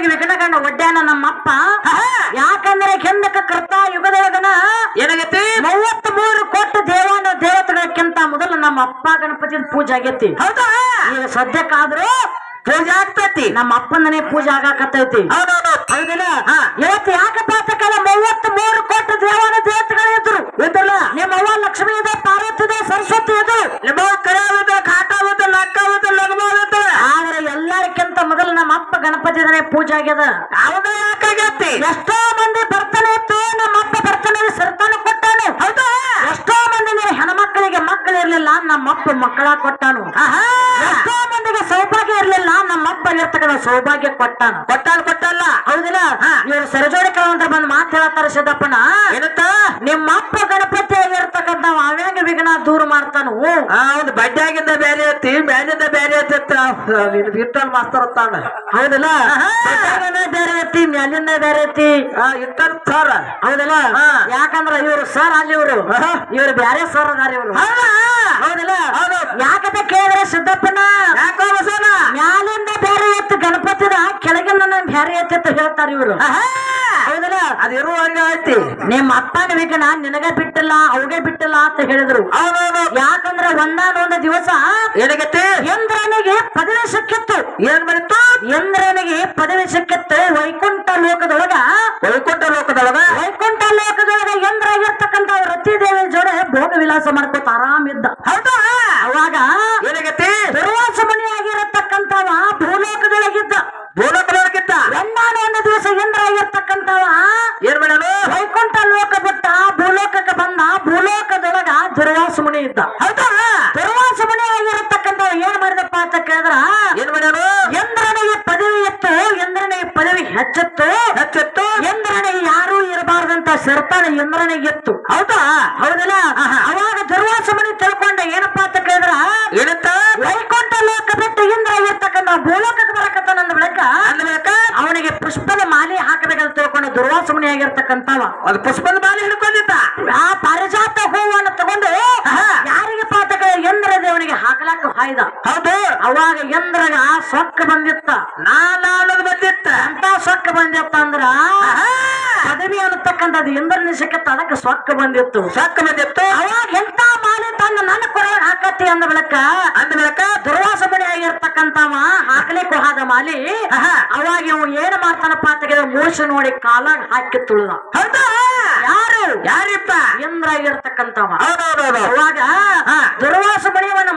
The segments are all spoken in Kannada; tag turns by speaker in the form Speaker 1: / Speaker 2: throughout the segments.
Speaker 1: ಸರಜೋಡಿಗೆ ವಿಘ್ನಗಂಡ ಒಡ್ಡ್ಯಾನ ನಮ್ಮಪ್ಪ ಯಾಕಂದ್ರೆ ಕೆಂದಕ ಕೃತ ಯುಗದೊಳಗನ
Speaker 2: ಏನಾಗೈತಿ?
Speaker 1: ಮೂವತ್ತ್ ಮೂರು ಕೋಟಿ ದೇವಾನ ದೇವತೆಗಳಕ್ಕಿಂತ ಮೊದಲು ನಮ್ಮ ಅಪ್ಪ ಗಣಪತಿ ಪೂಜೆ ಆಗೈತಿ.
Speaker 2: ಹೌದಾ?
Speaker 1: ಈಗ ಸದ್ಯಕ್ಕಾದ್ರೂ
Speaker 2: ಪೂಜೆ ಆಗ್ತೈತಿ.
Speaker 1: ನಮ್ಮ ಅಪ್ಪಂದನೇ ಪೂಜೆ ಆಗಾಕತ್ತೈತಿ.
Speaker 2: ಹೌದೌದು.
Speaker 1: ಹೌದಿಲ್ಲ. ಇವತ್ತು ಯಾಕಪ್ಪ ಮೂವತ್ತ್ ಮೂರು ಕೋಟಿ ದೇವಾನ ದೇವತೆಗಳು ಇದ್ರು
Speaker 2: ಇದ್ರಲ್ಲ
Speaker 1: ನಿಮ್ಮ ಅವ್ವ ಲಕ್ಷ್ಮಿ ಇದೆ ಪಾರ್ವತಿ ಪೂಜೆ ಆಗ್ಯದ?
Speaker 2: ಅವನ ಯಾಕಾಗೈತಿ
Speaker 1: ಎಷ್ಟೋ ಮಂದಿ ಬರ್ತಾನೆ ಇತ್ತು ನಮ್ಮ ಅಪ್ಪ ಬರ್ತಾನೆ ಸರ್ತಾನ ಕೊಟ್ಟಾನು.
Speaker 2: ಹೌದಾ.
Speaker 1: ಎಷ್ಟೋ ಮಂದಿ ನೀವು ಹೆಣ್ಮಕ್ಕಳಿಗೆ ಮಕ್ಕಳಿರ್ಲಿಲ್ಲ ನಮ್ಮ ಅಪ್ಪ ಮಕ್ಕಳ ಕೊಟ್ಟಾನು. ಎಷ್ಟೋ ಮಂದಿಗೆ ಸೌಭಾಗ್ಯ ಇರ್ಲಿಲ್ಲ ನಮ್ಮ ಅಪ್ಪ ಇರ್ತಕ್ಕಂಥ ಸೌಭಾಗ್ಯ ಕೊಟ್ಟಾನು.
Speaker 2: ಕೊಟ್ಟಲ್ಲ ಕೊಟ್ಟಲ್ಲ?
Speaker 1: ಹೌದಿಲ್ಲ. ಇವ್ರು ಸರಜೋಡಿ ಕಲಾವಂತರ ಬಂದು ಮಾತು ಹೇಳ್ತಾರ ಸಿದ್ದಪ್ಪನ
Speaker 2: ಏನಂತ?
Speaker 1: ನಿಮ್ಮ ಅಪ್ಪ ಆಗಿರ್ತಕ್ಕಂಥ ವಿಘ್ನ ದೂರ ಮಾಡ್ತಾನು.
Speaker 2: ಹೌದು. ಬಡ್ಡ್ಯಾಗಿಂದ ಬೇರೆ ಐತಿ ಮ್ಯಾಲಿಂದ ಬೇರೆ ಐತಿ ಇಟ್ಟಲ್ ಮಾಸ್ತರ್ ತಾನ
Speaker 1: ಹೌದಲ್ಲ? ಬೇರೆ ಐತಿ ಮ್ಯಾಲಿಂದ ಬೇರೆ ಐತಿ.
Speaker 2: ಇಟ್ಟಲ್ ಸರ್
Speaker 1: ಹೌದಲ್ಲ. ಯಾಕಂದ್ರ ಇವ್ರು ಸರ್ ಅಲ್ಲಿ ಇವ್ರು. ಇವ್ರು ಬ್ಯಾರೆ ಸರ್ ಅದಾರ ಇವ್ರು. ಹೌದಲ್ಲ?
Speaker 2: ಹೌದು.
Speaker 1: ಯಾಕಂತ ಕೇಳಿದ್ರೆ ಸಿದ್ದಪ್ಪನ?
Speaker 2: ಯಾಕೋ
Speaker 1: ಮ್ಯಾಲಿಂದ ಬೇರೆ ಎತ್ತು ಗಣಪತಿನ ಕೆಳಗಿಂದ ಬ್ಯಾರೆ ಅಂತ ಹೇಳ್ತಾರ ಇವ್ರು.
Speaker 2: ಆಹಾ.
Speaker 1: ಹೌದಿಲ್ಲ
Speaker 2: ಅದು ಇರುವಂಗ ಐತಿ
Speaker 1: ನಿಮ್ಮ ಅಪ್ಪನ ವಿಘ್ನ ನಿನಗ ಬಿಟ್ಟಿಲ್ಲ ಅವಗೆ ಬಿಟ್ಟಿಲ್ಲ ಅಂತ ಹೇಳಿದ್ರು.
Speaker 2: ಹೌದೌದು.
Speaker 1: ಯಾಕಂದ್ರೆ ಒಂದಾನೊಂದು ದಿವಸ
Speaker 2: ಏನಾಗೈತಿ?
Speaker 1: ಇಂದ್ರನಿಗೆ ಪದವಿ ಸಿಕ್ಕಿತ್ತು.
Speaker 2: ಏನ್ ಬರುತ್ತ
Speaker 1: ಇಂದ್ರನಿಗೆ ಪದವಿ ಸಿಕ್ಕಿತ್ತು. ವೈಕುಂಠ ಲೋಕದೊಳಗ
Speaker 2: ವೈಕುಂಠ ಲೋಕದೊಳಗ?
Speaker 1: ವೈಕುಂಠ ಲೋಕದೊಳಗ ಇಂದ್ರ ರತಿ ದೇವಿ ಜೋಡೆ ಭೋಗ ವಿಲಾಸ ಮಾಡ್ಕೋತ ಆರಾಮಿದ್ದ
Speaker 2: ಹೌದಾ?
Speaker 1: ಅವಾಗ
Speaker 2: ಏನಾಗೈತಿ?
Speaker 1: ದುರ್ವಾಸ ಭೂಲೋಕದೊಳಗಿದ್ದ.
Speaker 2: ಭೂಲೋಕದೊಳಗಿದ್ದ
Speaker 1: ಒಂದಾನೊಂದು ದಿವಸ ಇಂದ್ರ ಆಗಿರ್ತಕ್ಕಂಥವ
Speaker 2: ಏನ್ ಮಾಡ್ಯಾನು
Speaker 1: ವೈಕುಂಠ ಲೋಕ ಬಿಟ್ಟ ಭೂಲೋಕಕ್ಕೆ ಬಂದ ಭೂಲೋಕದೊಳಗ ದುರ್ವಾಸ ಮುನಿ ಇದ್ದ.
Speaker 2: ಹೌದಾ?
Speaker 1: ದುರ್ವಾಸ ಮುನಿ ಆಗಿರತಕ್ಕಂಥವ ಏನ್ ಮಾಡಿದಪ್ಪ ಅಂತ ಕೇಳಿದ್ರ?
Speaker 2: ಏನ್ ಮಾಡ್ಯಾನು
Speaker 1: ಇಂದ್ರನಿಗೆ ಪದವಿ ಇತ್ತು ಇಂದ್ರನಿಗೆ ಪದವಿ ಹೆಚ್ಚಿತ್ತು.
Speaker 2: ಹೆಚ್ಚತ್ತು.
Speaker 1: ಇಂದ್ರನಿಗೆ ಯಾರು ಇರಬಾರ್ದಂತ ಸರ್ತಾನ ಇಂದ್ರನಿಗೆ ಇತ್ತು
Speaker 2: ಹೌದಾ?
Speaker 1: ಹೌದಲ್ಲ? ಅವಾಗ ದುರ್ವಾಸ ಮುನಿ ತಿಳ್ಕೊಂಡ ಏನಪ್ಪ ಅಂತ ಕೇಳಿದ್ರ?
Speaker 2: ಏನಂತ?
Speaker 1: ವೈಕುಂಠ ಲೋಕ ಬಿಟ್ಟು ಇಂದ್ರ ಇರ್ತಕ್ಕಂತ ಭೂಲೋಕಕ್ಕೆ ಬರಕತ್ತ ಅಂದ ಬೆಳಕ? ಅವನಿಗೆ ಪುಷ್ಪದ ಮಾಲೆ ಹಾಕಬೇಕಂತ ತಿಳ್ಕೊಂಡು ದುರ್ವಾಸ ಮುನಿ ಆಗಿರ್ತಕ್ಕಂಥವ.
Speaker 2: ಅದು ಪುಷ್ಪದ ಬಾಲಿ ಹಿಡ್ಕೊಂಡಿದ್ದ.
Speaker 1: ಆ ಪಾರಿಜಾತ ಹೂವನ್ನು ತಗೊಂಡು ಯಾರಿಗೆ ಪಾತಕ? ಎಂದ್ರ ದೇವನಿಗೆ ಹಾಕಲಾಕ ಹಾಯ್ದ.
Speaker 2: ಹೌದು.
Speaker 1: ಅವಾಗ ಇಂದ್ರಗ ಸೊಕ್ಕ ಬಂದಿತ್ತ.
Speaker 2: ನಾನು ಬಂದಿತ್ತ.
Speaker 1: ಅಂತ ಸೊಕ್ಕ ಬಂದಿತ್ತ ಅಂದ್ರ ಪದವಿ ಅನ್ನತಕ್ಕಂಥದ್ದು ಇಂದ್ರನಿಶಕ್ಕೆ ತನಕ ಸೊಕ್ಕ ಬಂದಿತ್ತು.
Speaker 2: ಸೊಕ್ಕ ಬಂದಿತ್ತು.
Speaker 1: ಅವಾಗ ಎಂತ ಮಾಲೆ ತನ್ನ ನನ್ನ ಕೊರ ಹಾಕತ್ತಿ ಅಂದ ಬೆಳಕ
Speaker 2: ಅಂದ್ಮೇಕ
Speaker 1: ದುರ್ವಾಸ ಬಳಿ ಆಗಿರ್ತಕ್ಕಂಥವ ಹಾಕ್ಲಿಕ್ಕೆ ಹೋದ ಮಾಲಿ ಅವಾಗ ಇವ್ ಏನ್ ಮಾಡ್ತಾನಪ್ಪ ಅಂತ ಮೂಷ ನೋಡಿ ಕಾಲಾಗ ಹಾಕಿ ತುಳಿದ
Speaker 2: ಹೌದಾ?
Speaker 1: ಯಾರು?
Speaker 2: ಯಾರಿಪ್ಪ?
Speaker 1: ಇಂದ್ರ ಆಗಿರ್ತಕ್ಕಂಥವ. ಅವಾಗ ದುರ್ವಾಸ ಬಳಿಯವನ್ನ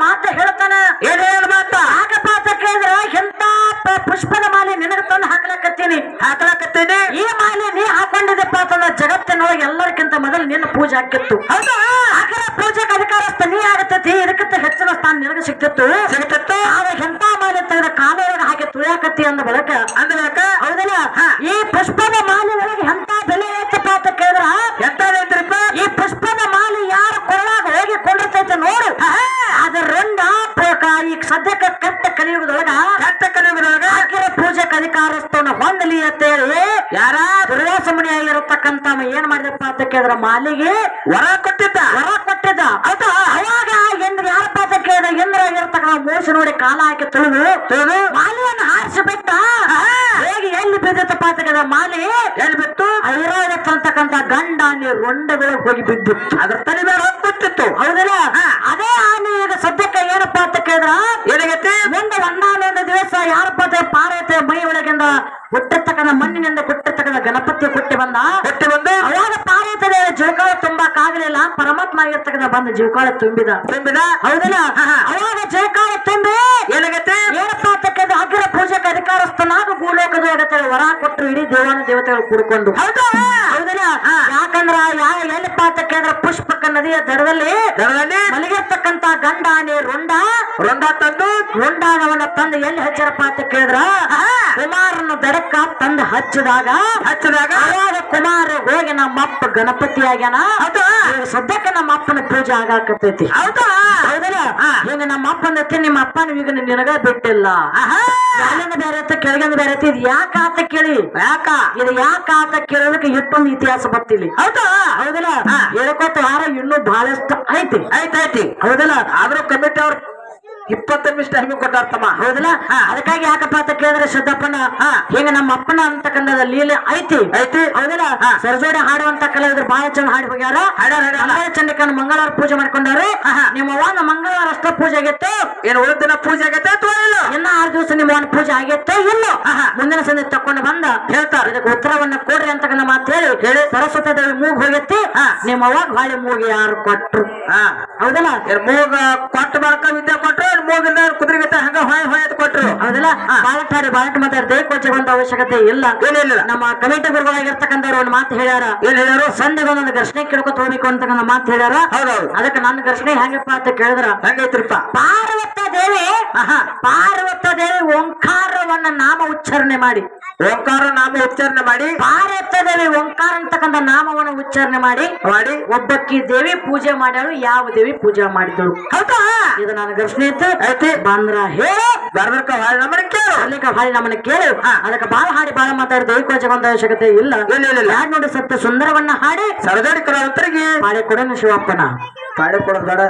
Speaker 1: ಪೂಜೆ ಆಕರ ಪೂಜೆಗೆ ಅಧಿಕಾರ ನೀ ಆಗತ್ತೈತಿ ಇದಕ್ಕಿಂತ ಹೆಚ್ಚಿನ ಸ್ಥಾನ ನಿನಗೆ ಸಿಕ್ತಿತ್ತು
Speaker 2: ಸಿಗ್ತಿತ್ತು
Speaker 1: ಆವಾಗ ಎಂತ ಮಾಲೆ ತೆಗೆದ ಕಾಲೊಳಗೆ ಹಾಕಿ ತುಳಿಯಾಕತ್ತಿ ಅಂದ ಬಳಕ?
Speaker 2: ಅಂದ್ಮೇಕ
Speaker 1: ಹೌದಲ್ಲ? ಈ ಪುಷ್ಪದ ಮಾಲೆ ಒಳಗೆ ಎಂತ ಬೆಲೆ ಪೂಜೆಗೆ ಹೊಂದಲಿ ಅಂತ
Speaker 2: ಹೇಳಿ
Speaker 1: ಯಾರ ದುರ್ವಾಸಮಣಿ ಆಗಿರತಕ್ಕಂತ ಏನ್ ಮಾಡಿದಪ್ಪ ಅಂತ ಕೇಳಿದ್ರ ಮಾಲಿಗೆ
Speaker 2: ವರ ಕೊಟ್ಟಿದ್ದ.
Speaker 1: ವರ ಕೊಟ್ಟಿದ್ದ. ಹೌದಾ ಅವಾಗ ಎಂದ್ರ ಯಾರಪ್ಪ ಅಂತ ಕೇಳಿದ? ಎಂದ್ರ ಆಗಿರ್ತಕ್ಕಂಥ ಮೋಸ ನೋಡಿ ಕಾಲ ಹಾಕಿ ತುಳಿದು
Speaker 2: ತುಳಿದು
Speaker 1: ಮಾಲಿಯನ್ನು ಹಾರಿಸಿ ಬಿಟ್ಟ ಹೇಗೆ ಎಲ್ಲಿ ಬಿದ್ದಪ್ಪ ಅಂತ ಕೇಳಿದ ಮಾಲಿ
Speaker 2: ಎಲ್ಲಿ ಬಿತ್ತು?
Speaker 1: ಅಂತಕ್ಕಂಥ ಗಂಡ ಆನೆ ರೊಂಡಗಳಿಗೆ ಹೋಗಿ ಬಿದ್ದಿತ್ತು.
Speaker 2: ಅದ್ರ ತಲೆ ಮೇಲೆ ಹೋಗ್ಬಿಟ್ಟಿತ್ತು
Speaker 1: ಹೌದಲ್ಲ? ಅದೇ ಆನೆ ಈಗ ಸದ್ಯಕ್ಕೆ ಏನಪ್ಪಾ ಅಂತ ಕೇಳಿದ್ರ
Speaker 2: ಏನಾಗೈತಿ?
Speaker 1: ಮುಂದೆ ಒಂದಾನೊಂದು ದಿವಸ ಯಾರಪ್ಪ ಒಳಗಿಂದ ಹುಟ್ಟಿರ್ತಕ್ಕಂಥ ಮಣ್ಣಿನಿಂದ ಕೊಟ್ಟಿರ್ತಕ್ಕಂಥ ಗಣಪತಿ ಕೊಟ್ಟಿ ಬಂದ.
Speaker 2: ಕೊಟ್ಟಿ ಬಂದು.
Speaker 1: ಅವಾಗ ಪಾರ್ವತಿ ದೇವಿ ಜೀವಕಾಳ ತುಂಬಾಕ್ ಆಗಲಿಲ್ಲ. ಪರಮಾತ್ಮ ಆಗಿರ್ತಕ್ಕಂಥ ಬಂದ ಜೀವಕಾಳ ತುಂಬಿದ.
Speaker 2: ತುಂಬಿದ.
Speaker 1: ಹೌದಲ್ಲ? ಅವಾಗ ಜೀವಕಾಳ ತುಂಬಿ ಏನಾಗತ್ತೆ? ಏನಪ್ಪಾತಕ್ಕಂಥ ಅಗ್ರ ಪೂಜೆಗೆ ಅಧಿಕಾರಸ್ಥನಾಗ ಭೂಲೋಕದೊಳಗತ್ತೆ ವರ ಕೊಟ್ಟರು ಇಡೀ ದೇವಾನ ದೇವತೆಗಳು ಕೂಡ್ಕೊಂಡು.
Speaker 2: ಹೌದಾ?
Speaker 1: ಹೌದಲ್ಲ? ಯಾಕಂದ್ರ ಯಾವ ಎಲ್ಲಿಪ್ಪ ಅಂತ ಕೇಳಿದ್ರೆ ಪುಷ್ಪಕ ನದಿಯ ದಡದಲ್ಲಿ
Speaker 2: ದಡದಲ್ಲಿ
Speaker 1: ಮಲಗಿರ್ತಕ್ಕಂತ ಗಂಡ ಆನೆ ರೊಂಡ
Speaker 2: ರೊಂಡ ತಂದು
Speaker 1: ರೊಂಡಾನವನ್ನ ತಂದು ಎಲ್ಲಿ ಹಚ್ಚರಪ್ಪ ಅಂತ ಕೇಳಿದ್ರ? ಕುಮಾರನ ದಡಕ್ಕ ತಂದು ಹಚ್ಚಿದಾಗ
Speaker 2: ಹಚ್ಚಿದಾಗ
Speaker 1: ಅವಾಗ ಕುಮಾರ ಹೋಗಿ ನಮ್ಮ ಅಪ್ಪ ಗಣಪತಿ ಆಗ್ಯಾನ ಸದ್ಯಕ್ಕೆ ನಮ್ಮ ಅಪ್ಪನ ಪೂಜೆ ಆಗಾಕತ್ತೈತಿ.
Speaker 2: ಹೌದಾ.
Speaker 1: ಈಗ ನಮ್ಮ ಅಪ್ಪನ ಹತ್ತಿ ನಿಮ್ಮ ಅಪ್ಪನ ಈಗ ನಿನಗ ಬಿಟ್ಟಿಲ್ಲ.
Speaker 2: ಆಹಾ.
Speaker 1: ಮ್ಯಾಲಿಂದ ಬೇರೆ ಐತೆ ಕೆಳಗಿಂದ ಬೇರೆ ಐತಿ ಇದು ಯಾಕ ಆತ ಕೇಳಿ?
Speaker 2: ಯಾಕ?
Speaker 1: ಇದು ಯಾಕ ಆತ ಕೇಳೋದಕ್ಕೆ ಇಟ್ಟೊಂದು ಇತಿಹಾಸ ಬರ್ತಿಲ್ಲ
Speaker 2: ಹೌದಾ.
Speaker 1: ಹೌದಲ್ಲ? ಹೇಳ್ಕೊತ ಯಾರ ಇನ್ನೂ ಬಹಳಷ್ಟು ಐತಿ.
Speaker 2: ಆಯ್ತಾಯ್ತಿ
Speaker 1: ಹೌದಲ್ಲ?
Speaker 2: ಆದ್ರೂ ಕಮಿಟಿ ಅವ್ರ ಇಪ್ಪತ್ತು ನಿಮಿಷ ಹಂಗೆ ಕೊಟ್ಟಾರ ತಮ್ಮ
Speaker 1: ಹೌದಲ್ಲ ಅದಕ್ಕಾಗಿ ಯಾಕಪ್ಪ ಅಂತ ಕೇಳಿದ್ರೆ ಹಾ. ಹಿಂಗ ನಮ್ಮ ಅಪ್ಪನ ಅಂತಕ್ಕಂಥದ್ದು ಲೀಲೆ ಐತಿ.
Speaker 2: ಐತಿ.
Speaker 1: ಹೌದಲ್ಲ? ಸರಜೋಡಿ ಹಾಡುವಂತ ಕಲಾವಿದ್ರು ಬಹಳ ಚಂದ ಹಾಡಿ ಹೋಗ್ಯಾರ. ಹಾಡ ಚಂಡಿಕನ ಮಂಗಳವಾರ ಪೂಜೆ ಮಾಡ್ಕೊಂಡಾರು. ನಿಮ್ಮ ಒಂದ್ ಮಂಗಳವಾರ ಅಷ್ಟ ಪೂಜೆ ಆಗೈತೆ?
Speaker 2: ಏನು ಉಳಿದ ದಿನ ಪೂಜೆ ಆಗೈತೆ
Speaker 1: ಇನ್ನ ಆರು ದಿವಸ ನಿಮ್ಮ ಒಂದು ಪೂಜೆ ಆಗೈತೆ? ಇಲ್ಲ. ಮುಂದಿನ ಸಂಜೆ ತಕೊಂಡು ಬಂದ ಹೇಳ್ತಾರ. ಇದಕ್ಕೆ ಉತ್ತರವನ್ನ ಕೊಡ್ರಿ ಅಂತಕ್ಕಂಥ ಮಾತು ಹೇಳಿ ಹೇಳಿ. ಸರಸ್ವತಿ ದೇವಿ ಮೂಗ್ ಹೋಗೈತಿ. ನಿಮ್ಮ ಅವಾಗ ಬಾಳೆ ಮೂಗ್ ಯಾರು ಕೊಟ್ರು?
Speaker 2: ಹಾ.
Speaker 1: ಹೌದಲ್ಲ?
Speaker 2: ಮೂಗ ಕೊಟ್ಟು ಬಳಕ ವಿದ್ಯೆ ಕೊಟ್ರು? ಮೂಗಿಂದ ಕುದುರೆಗಿತ್ತ ಹಂಗ ಹೊಯ್ ಅಂತ
Speaker 1: ಹೌದಲ್ಲ ಬಾಳಟ್ ಹಾಡಿ ಬಾಳಟ್ ಅವಶ್ಯಕತೆ ಇಲ್ಲ.
Speaker 2: ಏನಿಲ್ಲ.
Speaker 1: ನಮ್ಮ ಕಮಿಟಿ ಗುರುಗಳಾಗಿರ್ತಕ್ಕಂಥವ್ರು ಒಂದು ಮಾತು ಹೇಳ್ಯಾರ.
Speaker 2: ಏನ್ ಹೇಳ್ಯಾರು?
Speaker 1: ಸಂಧ್ಯೆ ಒಂದೊಂದು ಘರ್ಷಣೆ ಕೇಳ್ಕೊತ ಹೋಗ್ಬೇಕು ಅಂತಕ್ಕಂಥ ಮಾತು ಹೇಳ್ಯಾರ.
Speaker 2: ಹೌದೌದು.
Speaker 1: ಅದಕ್ಕೆ ನನ್ನ ಘರ್ಷಣೆ ಹೆಂಗಪ್ಪ ಅಂತ ಕೇಳಿದ್ರ?
Speaker 2: ಹೆಂಗೈತ್ರಿಪ್ಪ?
Speaker 1: ಪಾರ್ವತ ದೇವಿ ಪಾರ್ವತ ದೇವಿ ಓಂಕಾರವನ್ನ ನಾಮ ಉಚ್ಚಾರಣೆ ಮಾಡಿ.
Speaker 2: ಓಂಕಾರ ನಾಮ ಉಚ್ಚಾರಣೆ ಮಾಡಿ.
Speaker 1: ಪಾರ್ವತ ದೇವಿ ಓಂಕಾರ ಅಂತಕ್ಕಂಥ ನಾಮವನ್ನು ಉಚ್ಚಾರಣೆ ಮಾಡಿ.
Speaker 2: ಮಾಡಿ.
Speaker 1: ಒಬ್ಬಕ್ಕಿ ದೇವಿ ಪೂಜೆ ಮಾಡ್ಯಾಳು ಯಾವ ದೇವಿ ಪೂಜೆ ಮಾಡಿದಳು ಹೌದಾ? ಇದು ನನ್ನ ಘರ್ಷಣೆ ಇತ್ತು
Speaker 2: ಐತಿ.
Speaker 1: ಬಂದ್ರ ಹೇಳಿ.
Speaker 2: ಬರ್ಬೇಕ ನಮ್ಮನ್ನ ಕೇಳು.
Speaker 1: ಅಲ್ಲಿಕ ಹಾಡಿ ನಮ್ಮನ್ನ ಕೇಳು. ಅದಕ್ಕೆ ಬಾಳ ಹಾಡಿ ಬಾಳ ಮಾತಾಡಿ ದೈ ಕೋಚಕೊಂತ ಅವಶ್ಯಕತೆ ಇಲ್ಲ. ಯಾರು ನೋಡಿ ಸತ್ಯ ಸುಂದರವನ್ನ ಹಾಡಿ
Speaker 2: ಸರದಾಡಿ ಕಲಾವಂತರಿಗೆ
Speaker 1: ಹಾಡಿ ಕೊಡೋಣ ಶಿವಪ್ಪನ?
Speaker 2: ಹಾಡಿ ಕೊಡೋದ್ ಬೇಡ.